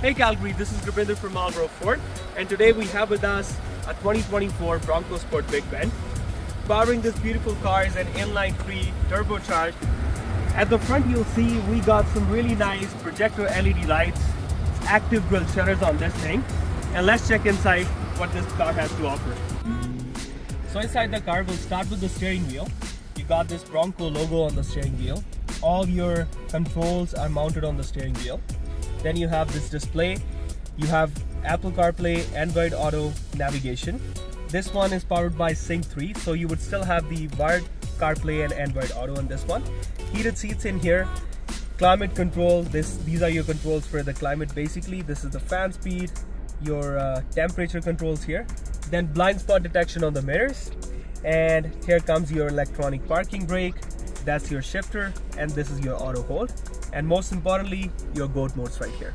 Hey Calgary, this is Rupinder from Marlborough Ford and today we have with us a 2024 Bronco Sport Big Bend. Powering this beautiful car is an inline 3 turbocharged. At the front you'll see we got some really nice projector LED lights, active grille shutters on this thing and let's check inside what this car has to offer. So inside the car we'll start with the steering wheel. You got this Bronco logo on the steering wheel. All your controls are mounted on the steering wheel. Then you have this display. You have Apple CarPlay, Android Auto navigation. This one is powered by Sync 3, so you would still have the wired CarPlay and Android Auto on this one. Heated seats in here. Climate control. This these are your controls for the climate. Basically, this is the fan speed, your uh, temperature controls here. Then blind spot detection on the mirrors. And here comes your electronic parking brake. That's your shifter, and this is your auto hold. And most importantly your goat modes right here